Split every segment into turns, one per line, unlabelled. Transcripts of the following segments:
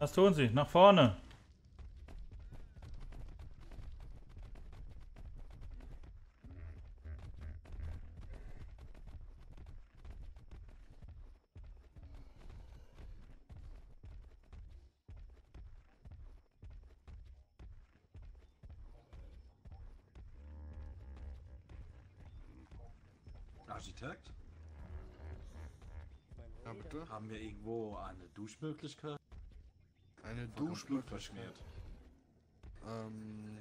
Was tun Sie? Nach vorne.
Architekt?
Ja, bitte?
Haben wir irgendwo eine Duschmöglichkeit?
Eine
Vollkommen
Duschmöglichkeit.
blutverschmiert.
Ähm,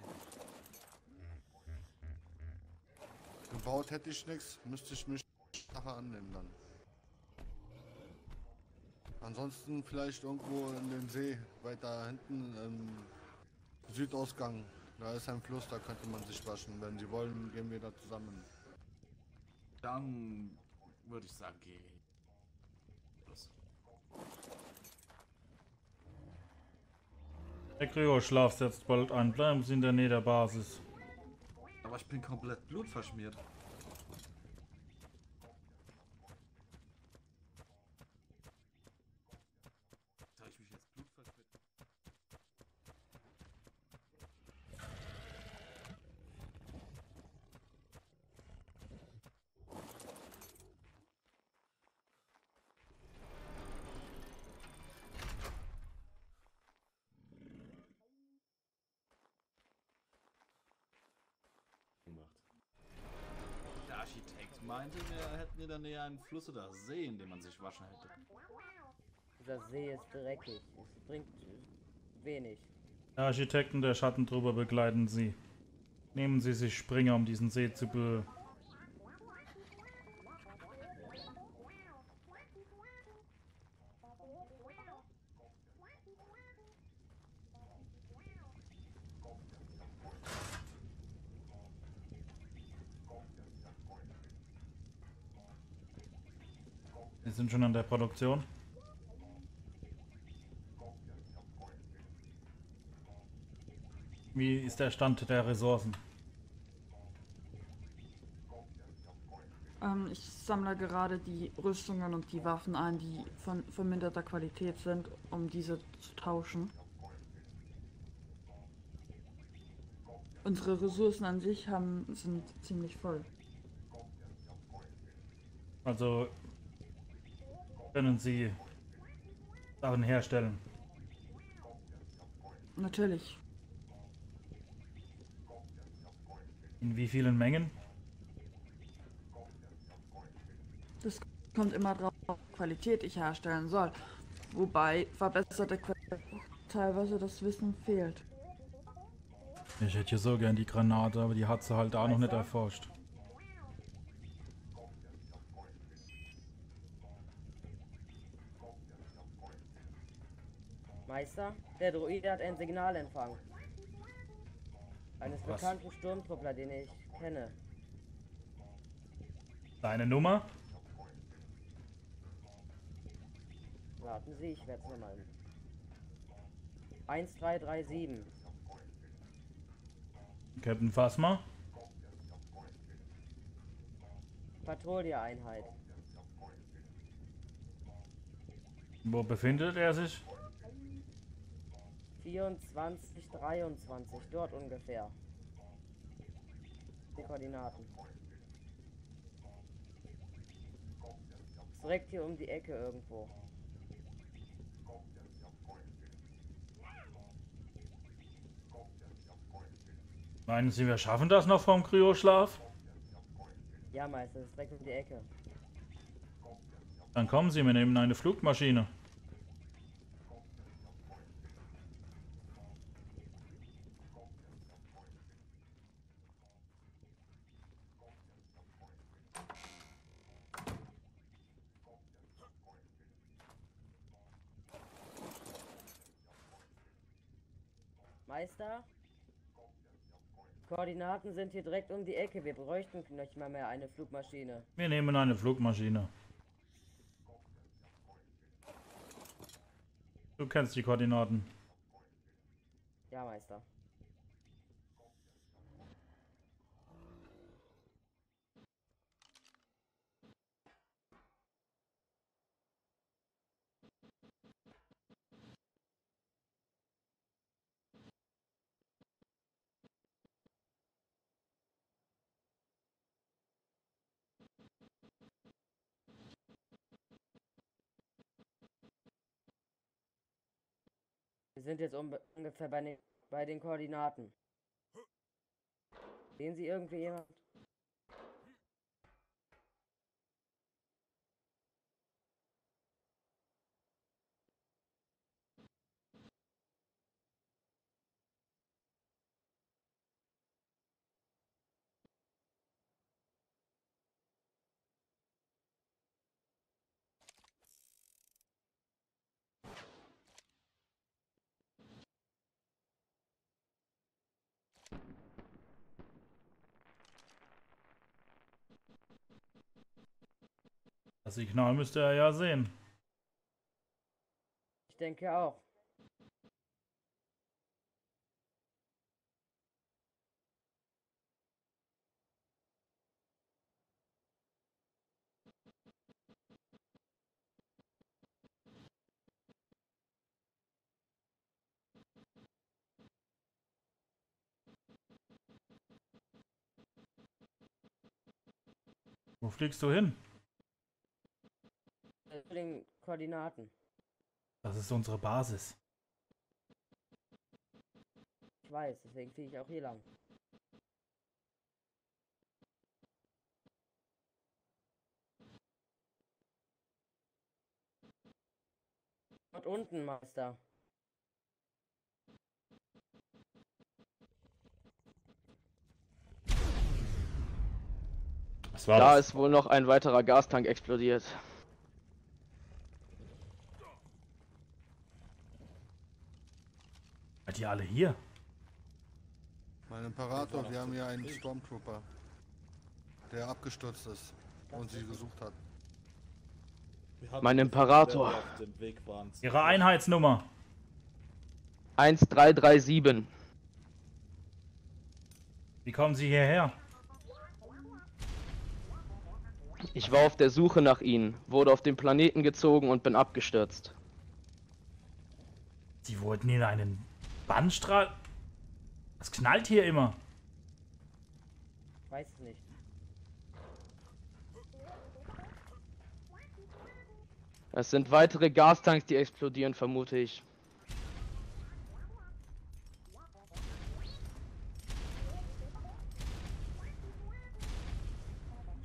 gebaut hätte ich nichts, müsste ich mich nachher annehmen dann. Ansonsten vielleicht irgendwo in den See, weiter hinten im Südausgang. Da ist ein Fluss, da könnte man sich waschen. Wenn Sie wollen, gehen wir da zusammen.
Dann würde ich sagen, geh.
Der Kryoschlaf setzt bald ein. Bleiben Sie in der Nähe der Basis.
Aber ich bin komplett blutverschmiert. Soll ich mich jetzt blutverschmiert?
gemacht.
Der Architekt meinte, wir hätten in der Nähe einen Fluss oder See, in dem man sich waschen hätte.
Dieser See ist dreckig. Es bringt wenig.
Der Architekt und der Schattentruber begleiten Sie. Nehmen Sie sich Springer, um diesen See zu be... sind schon an der Produktion. Wie ist der Stand der Ressourcen?
Ähm, ich sammle gerade die Rüstungen und die Waffen ein, die von verminderter Qualität sind, um diese zu tauschen. Unsere Ressourcen an sich haben, sind ziemlich voll.
Also können Sie Sachen herstellen.
Natürlich.
In wie vielen Mengen?
Das kommt immer drauf, Qualität ich herstellen soll. Wobei verbesserte Qualität teilweise das Wissen fehlt.
Ich hätte hier so gern die Granate, aber die hat sie halt da noch nicht erforscht.
Meister, der Druide hat ein Signal empfangen. Eines
Was?
bekannten Sturmtruppler, den ich kenne.
Deine Nummer?
Warten Sie, ich werde es nochmal. 1337.
Captain Phasma?
Patrouilleeinheit.
Wo befindet er sich?
24, 23, dort ungefähr. Die Koordinaten. Ist direkt hier um die Ecke irgendwo.
Meinen Sie, wir schaffen das noch vom Kryoschlaf?
Ja, Meister, ist direkt um die Ecke.
Dann kommen Sie, wir nehmen eine Flugmaschine.
Meister? Koordinaten sind hier direkt um die Ecke. Wir bräuchten nicht mal mehr eine Flugmaschine.
Wir nehmen eine Flugmaschine. Du kennst die Koordinaten.
Ja, Meister. Wir sind jetzt ungefähr bei den, bei den Koordinaten. Sehen Sie irgendwie jemand?
Das Signal müsste er ja sehen.
Ich denke auch.
Wo fliegst du hin?
Den Koordinaten.
Das ist unsere Basis.
Ich weiß, deswegen fliege ich auch hier lang. Dort unten, Meister.
Was war
Da
das?
ist wohl noch ein weiterer Gastank explodiert.
Ihr alle hier?
Mein Imperator, wir haben hier einen Stormtrooper, der abgestürzt ist und sie gesucht hat.
Mein
die
Imperator.
Welle auf dem Weg waren zu-
Ihre Einheitsnummer.
1337.
Wie kommen Sie hierher?
Ich war auf der Suche nach ihnen, wurde auf den Planeten gezogen und bin abgestürzt.
Sie wurden in einen Bannstrahl. Es knallt hier immer.
Ich weiß es nicht.
Es sind weitere Gastanks, die explodieren, vermute ich.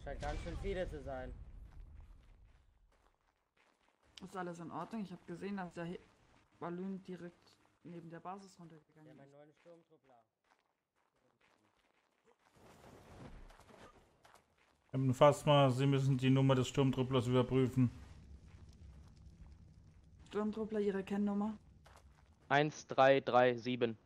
Scheint ganz schön viele zu sein.
Ist alles in Ordnung? Ich habe gesehen, dass der Ballon direkt neben der Basis runtergegangen
einen
ist.
neuen Sturmtruppler.
Captain Phasma, Sie müssen die Nummer des Sturmtrupplers überprüfen.
Sturmtruppler, Ihre Kennnummer?
1337.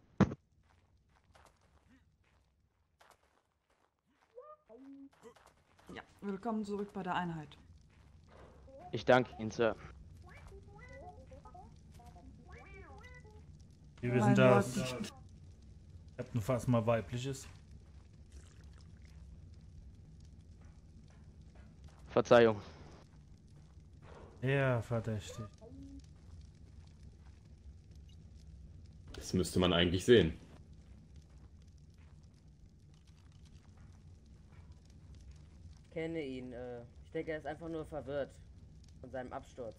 Ja. Willkommen zurück bei der Einheit.
Ich danke Ihnen, Sir.
Wir wissen,
Mein
dass
Gott.
Captain Phasma weiblich ist.
Verzeihung.
Ja, verdächtig.
Das müsste man eigentlich sehen.
Ich kenne ihn. Äh, ich denke, er ist einfach nur verwirrt von seinem Absturz.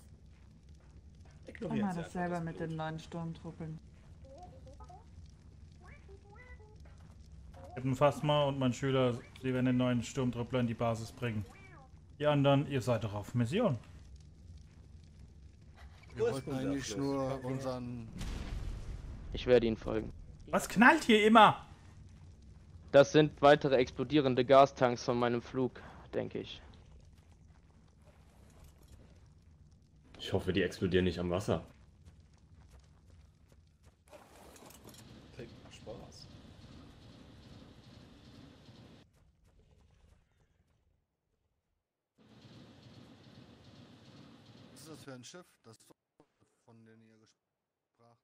Ignorieren
Immer
Sie
dasselbe
einfach
mit den neuen Sturmtruppeln.
Captain Phasma und mein Schüler, Sie werden den neuen Sturmtruppler in die Basis bringen. Die anderen, ihr seid doch auf Mission.
Wir wollten eigentlich nur unseren
Ich werde Ihnen folgen.
Was knallt hier immer?
Das sind weitere explodierende Gastanks von meinem Flug, denke ich.
Ich hoffe, die explodieren nicht am Wasser.
Klingt nach Spaß.
Was ist das für ein Schiff? Das von denen ihr gesprochen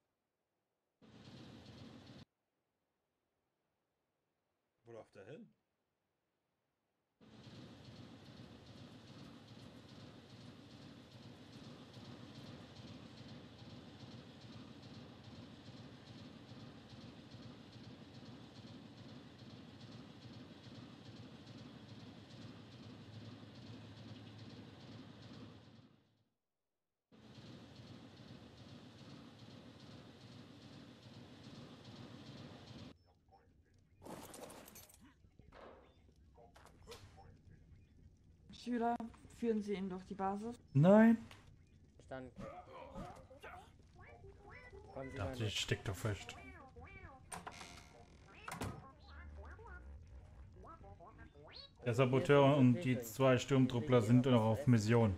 Wo läuft er hin?
Schüler, führen Sie ihn durch die Basis.
Nein.
Stand. Kommen Sie
die
mit.
steckt doch fest. Der Saboteur und die zwei Sturmtruppler sind noch auf Mission.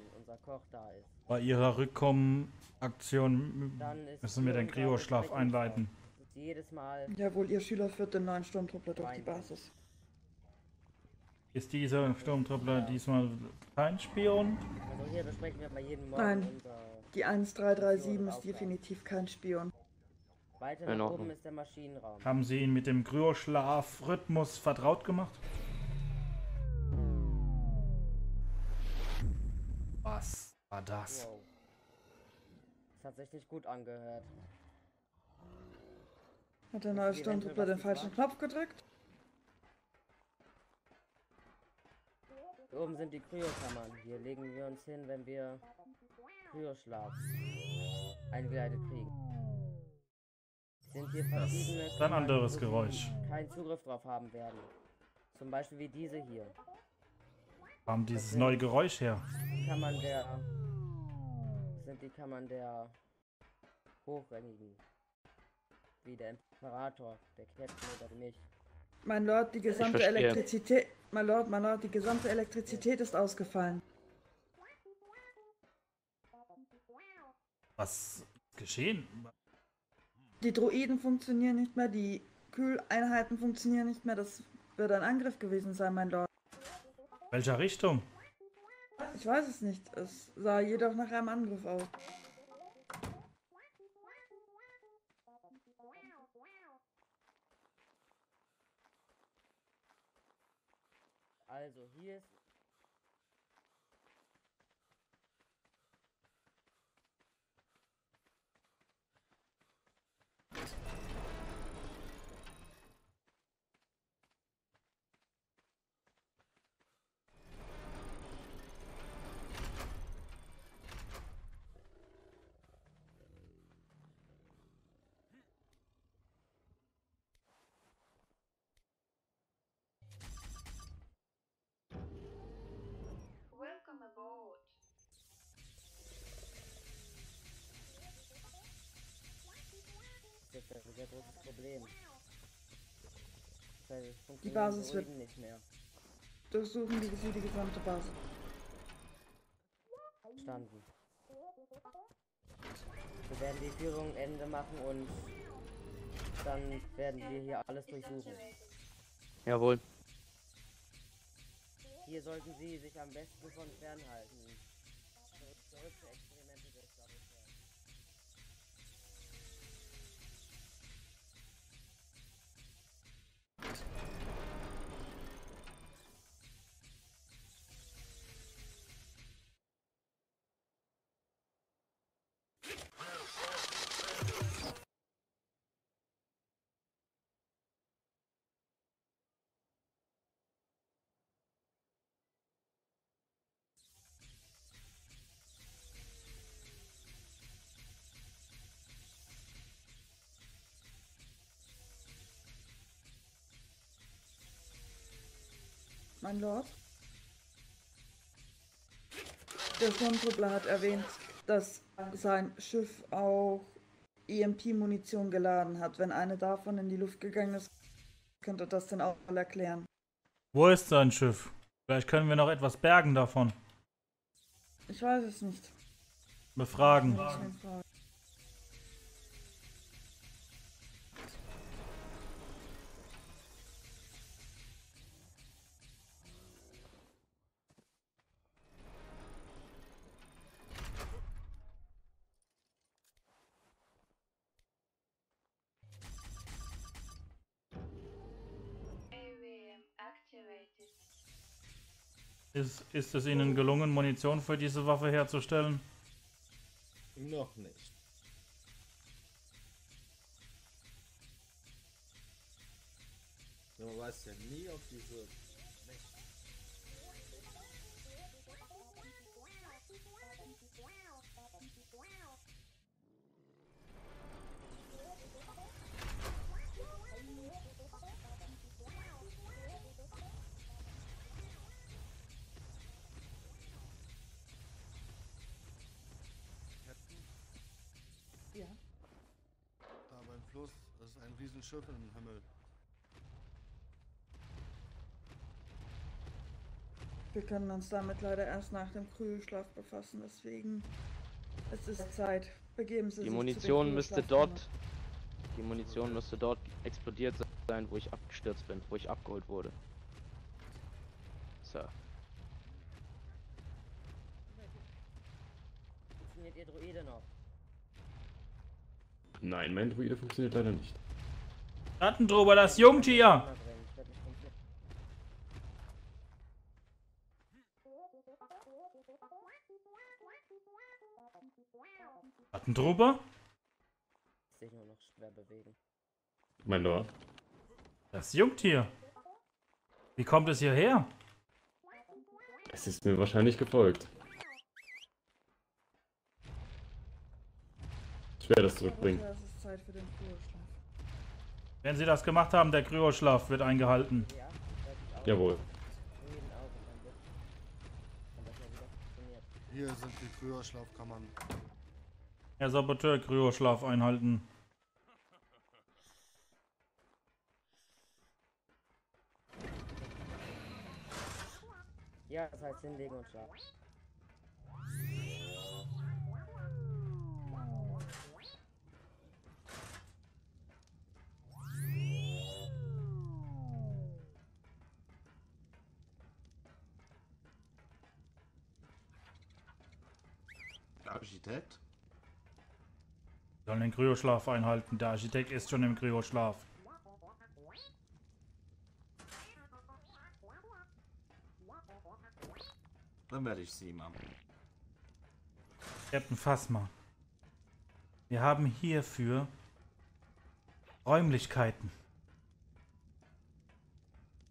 Bei ihrer Rückkommenaktion müssen wir den Kryoschlaf einleiten.
Jawohl, Ihr Schüler führt den neuen Sturmtruppler durch die Basis.
Ist dieser Sturmtruppler diesmal kein Spion?
Also hier besprechen wir bei jedem Morgen
Nein.
unser.
Die 1337 ist definitiv kein Spion.
Weiter
In
nach
Ordnung.
oben ist der Maschinenraum.
Haben Sie ihn mit dem Kryoschlaf-Rhythmus vertraut gemacht? Was war das?
Wow. Das hat sich nicht gut angehört.
Hat der neue Sturmtruppler den falschen
war?
Knopf gedrückt?
Hier oben sind die Kryokammern. Hier legen wir uns hin, wenn wir Kryoschlaf eingeleitet kriegen. Sind hier verschiedene
ist ein anderes
Kammern,
Geräusch.
Keinen Zugriff drauf haben werden. Zum Beispiel wie diese hier.
Kam dieses neue Geräusch her?
Die Kammern der. Das sind die Kammern der Hochrangigen. Wie der Imperator, der Captain oder mich.
Mein Lord, die gesamte. Elektrizität. Mein Lord, mein Lord, die gesamte Elektrizität ist ausgefallen.
Was ist geschehen?
Die Droiden funktionieren nicht mehr, die Kühleinheiten funktionieren nicht mehr. Das wird ein Angriff gewesen sein, mein Lord.
Welcher Richtung?
Ich weiß es nicht. Es sah jedoch nach einem Angriff aus.
Also, hier ist. Großes Problem. Weil
Die Basis wird-
nicht mehr.
Durchsuchen die, die gesamte Basis.
Verstanden. Wir werden die Führung Ende machen und dann werden wir hier alles durchsuchen.
Jawohl.
Hier sollten Sie sich am besten von fernhalten.
Mein Lord? Der Sturmtruppler hat erwähnt, dass sein Schiff auch EMP-Munition geladen hat. Wenn eine davon in die Luft gegangen ist, könnte das den auch mal erklären.
Wo ist sein Schiff? Vielleicht können wir noch etwas bergen davon.
Ich weiß es nicht.
Befragen.
Muss ich ihn fragen.
AVM activated.
Ist, ist es Ihnen gelungen, Munition für diese Waffe herzustellen?
Noch nicht. Man weiß ja nie, ob diese.
Ist ein Riesenschiff im Himmel.
Wir können uns damit leider erst nach dem Kryoschlaf befassen, deswegen es ist Zeit. Begeben Sie
Die
sich
Munition müsste dort. Die Munition müsste dort explodiert sein, wo ich abgestürzt bin, wo ich abgeholt wurde. So.
Funktioniert Ihr Druide noch?
Nein, mein Druide funktioniert leider nicht.
Schattentruber, das Jungtier! Schattentruber?
sich nur noch schwer bewegen.
Mein Lord.
Das Jungtier. Wie kommt es hierher?
Es ist mir wahrscheinlich gefolgt. Zurückbringen.
Ja, es ist Zeit für den Kryoschlaf.
Wenn Sie das gemacht haben, der Kryoschlaf wird eingehalten.
Ja.
Jawohl.
Hier sind die Kryoschlafkammern.
Herr Saboteur, Kryoschlaf einhalten.
Ja, das heißt hinlegen und schlafen.
Architekt?
Sollen den Kryoschlaf einhalten. Der Architekt ist schon im Kryoschlaf.
Dann werde ich sie machen.
Captain Phasma. Wir haben hierfür Räumlichkeiten.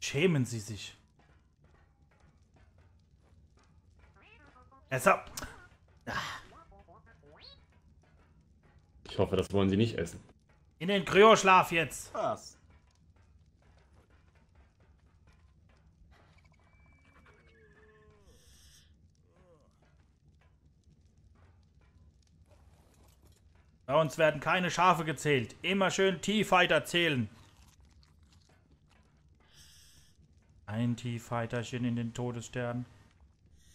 Schämen Sie sich. Es ab.
Ich hoffe, das wollen sie nicht essen.
In den Kryoschlaf jetzt.
Was?
Bei uns werden keine Schafe gezählt. Immer schön T-Fighter zählen. Ein T-Fighterchen in den Todesstern.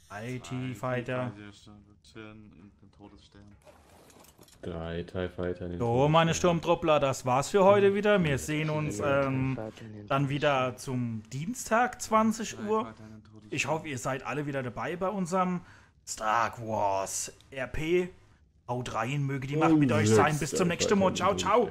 Drei T-Fighter.
in den Todesstern.
Drei TIE Fighter.
So, meine. Sturmtruppler, das war's für heute wieder. Wir sehen uns ähm, dann wieder zum Dienstag, 20 Uhr. Ich hoffe, ihr seid alle wieder dabei bei unserem Star Wars RP. Haut rein, möge die Macht mit euch sein. Bis zum nächsten Mal. Ciao, ciao.